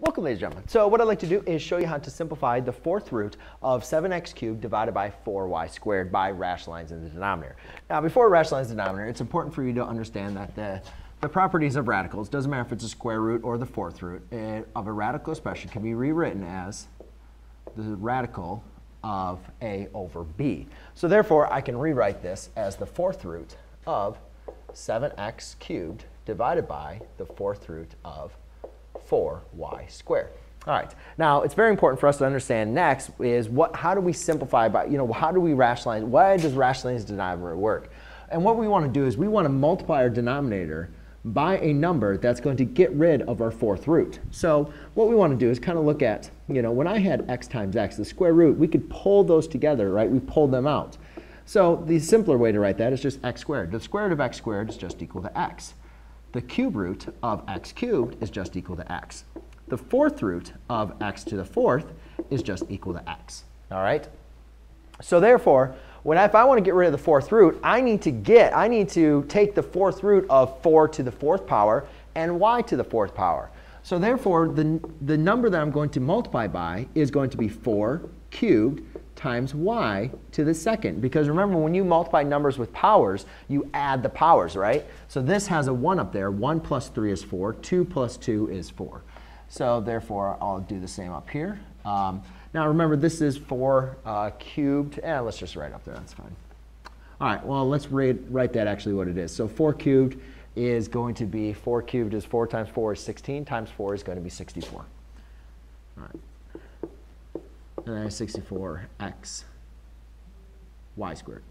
Welcome, ladies and gentlemen. So what I'd like to do is show you how to simplify the fourth root of 7x cubed divided by 4y squared by rationalizing the denominator. Now, before rationalizing the denominator, it's important for you to understand that the, the properties of radicals, doesn't matter if it's a square root or the fourth root, it, of a radical expression can be rewritten as the radical of a over b. So therefore, I can rewrite this as the fourth root of 7x cubed divided by the fourth root of 4y squared. All right. Now, it's very important for us to understand next is what, how do we simplify by, you know, how do we rationalize, why does rationalizing denominator work? And what we want to do is we want to multiply our denominator by a number that's going to get rid of our fourth root. So what we want to do is kind of look at, you know, when I had x times x, the square root, we could pull those together, right? We pulled them out. So the simpler way to write that is just x squared. The square root of x squared is just equal to x the cube root of x cubed is just equal to x. The fourth root of x to the fourth is just equal to x. All right? So therefore, when I, if I want to get rid of the fourth root, I need to get, I need to take the fourth root of 4 to the fourth power and y to the fourth power. So therefore, the, the number that I'm going to multiply by is going to be 4 cubed times y to the second. Because remember, when you multiply numbers with powers, you add the powers, right? So this has a 1 up there. 1 plus 3 is 4. 2 plus 2 is 4. So therefore, I'll do the same up here. Um, now remember, this is 4 uh, cubed. Eh, let's just write up there. That's fine. All right, well, let's write, write that actually what it is. So 4 cubed is going to be, 4 cubed is 4 times 4 is 16, times 4 is going to be 64. All right and then 64x y squared.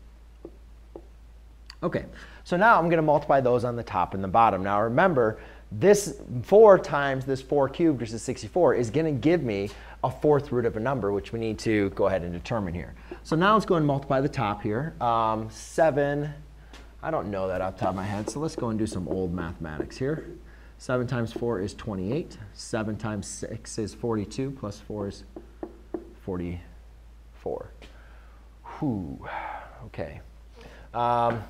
Okay, so now I'm going to multiply those on the top and the bottom. Now remember, this 4 times this 4 cubed, which is 64, is going to give me a fourth root of a number, which we need to go ahead and determine here. So now let's go and multiply the top here. Um, 7, I don't know that off the top of my head, so let's go and do some old mathematics here. 7 times 4 is 28. 7 times 6 is 42, plus 4 is 44. Whew. Okay. Um,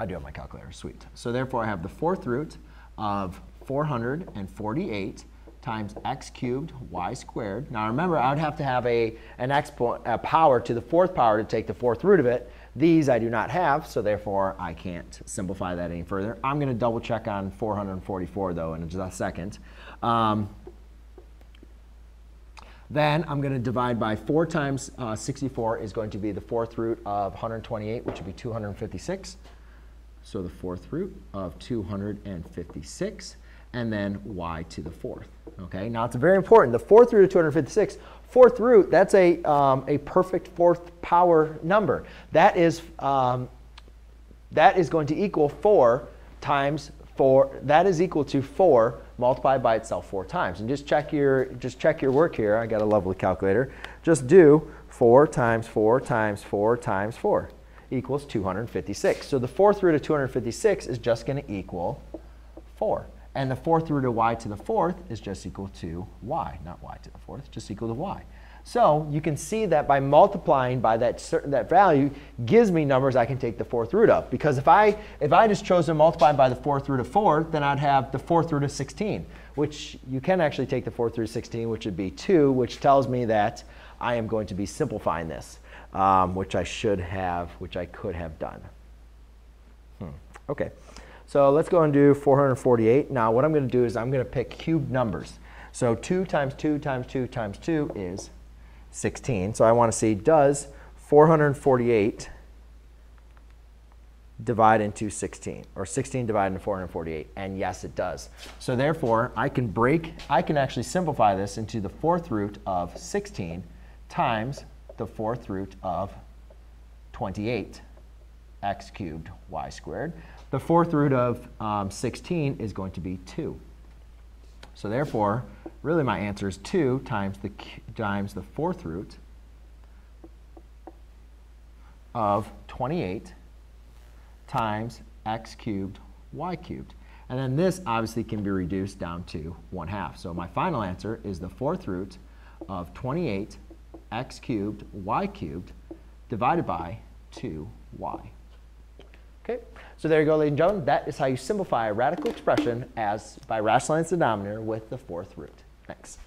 I do have my calculator. Sweet. So therefore, I have the fourth root of 448 times x cubed y squared. Now remember, I would have to have a, an exponent, a power to the fourth power to take the fourth root of it. These I do not have, so therefore I can't simplify that any further. I'm going to double check on 444 though in just a second. Um, then I'm going to divide by 4 times uh, 64 is going to be the fourth root of 128, which would be 256. So the fourth root of 256, and then y to the fourth. Okay, now it's very important. The fourth root of 256, fourth root, that's a, um, a perfect fourth power number. That is, um, that is going to equal 4 times 4. That is equal to 4 multiply by itself four times. And just check your, just check your work here. I got a lovely calculator. Just do 4 times 4 times 4 times 4 equals 256. So the fourth root of 256 is just going to equal 4. And the fourth root of y to the fourth is just equal to y, not y to the fourth, just equal to y. So you can see that by multiplying by that that value gives me numbers I can take the fourth root of. Because if I if I just chose to multiply by the fourth root of 4, then I'd have the fourth root of 16, which you can actually take the fourth root of 16, which would be 2, which tells me that I am going to be simplifying this, um, which I should have, which I could have done. Hmm. Okay, so let's go and do 448. Now what I'm going to do is I'm going to pick cubed numbers. So 2 times 2 times 2 times 2 is 16. So I want to see does 448 divide into 16 or 16 divided into 448 and yes it does. So therefore I can break I can actually simplify this into the fourth root of 16 times the fourth root of 28 x cubed y squared. The fourth root of um, 16 is going to be 2 so therefore, really my answer is 2 times the, times the fourth root of 28 times x cubed y cubed. And then this obviously can be reduced down to 1 half. So my final answer is the fourth root of 28 x cubed y cubed divided by 2y. Okay, so there you go, ladies and gentlemen. That is how you simplify a radical expression as by rationalizing the denominator with the fourth root. Thanks.